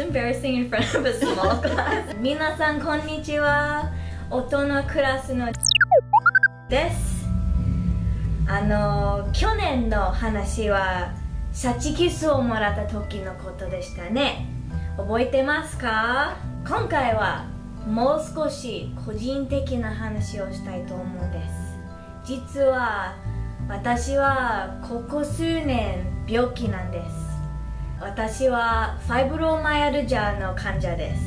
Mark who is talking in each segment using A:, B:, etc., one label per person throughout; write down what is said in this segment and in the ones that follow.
A: embarrassing in front of a small class. 皆さんこんにちは。音のクラスのです。あの去年の話はシャチキスをもらった時のことでしたね。覚えてますか？今回はもう少し個人的な話をしたいと思うんです。実は私はここ数年病気なんです。私はファイブローマイアルジャーの患者です。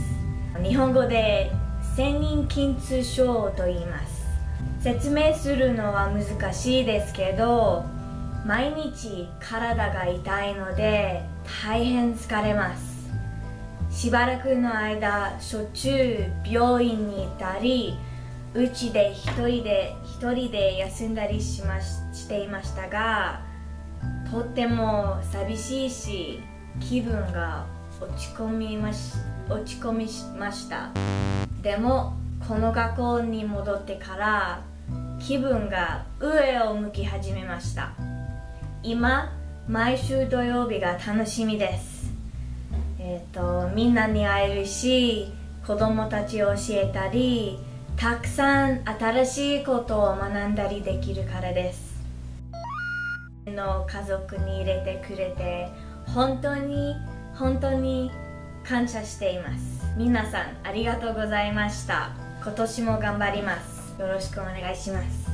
A: 日本語で千人筋痛症と言います。説明するのは難しいですけど毎日体が痛いので大変疲れます。しばらくの間しょっちゅう病院に行ったりうちで一人で一人で休んだりしまししていましたがとっても寂しいし気分が落ち込みまし落ち込みました。でもこの学校に戻ってから気分が上を向き始めました。今毎週土曜日が楽しみです。えっ、とみんなに会えるし子供たちを教えたりたくさん新しいことを学んだりできるからです。の家族に入れてくれて本当に本当に感謝しています皆さんありがとうございました今年も頑張りますよろしくお願いします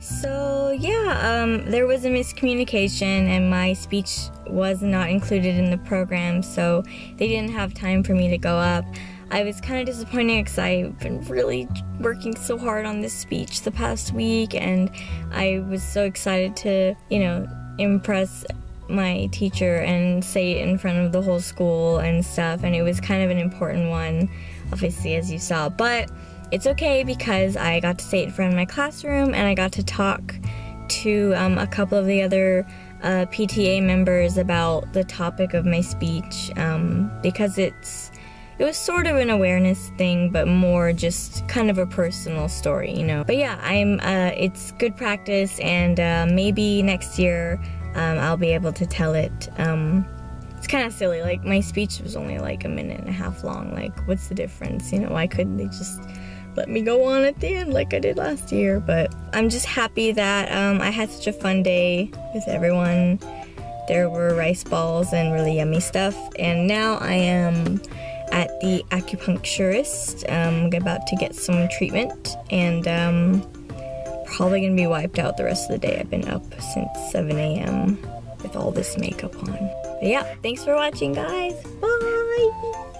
B: So yeah, um, there was a miscommunication, and my speech was not included in the program, so they didn't have time for me to go up. I was kind of disappointed because I've been really working so hard on this speech the past week, and I was so excited to, you know, impress my teacher and say it in front of the whole school and stuff. And it was kind of an important one, obviously, as you saw. But it's okay because I got to say it in front of my classroom and I got to talk to um, a couple of the other uh, PTA members about the topic of my speech um, because it's it was sort of an awareness thing, but more just kind of a personal story, you know. But yeah, I'm. Uh, it's good practice, and uh, maybe next year um, I'll be able to tell it. Um, it's kind of silly. Like my speech was only like a minute and a half long. Like, what's the difference? You know, why couldn't they just let me go on at the end like I did last year? But I'm just happy that um, I had such a fun day with everyone. There were rice balls and really yummy stuff, and now I am at the acupuncturist. I'm about to get some treatment and um, probably gonna be wiped out the rest of the day. I've been up since 7 a.m. with all this makeup on. But yeah, thanks for watching, guys. Bye.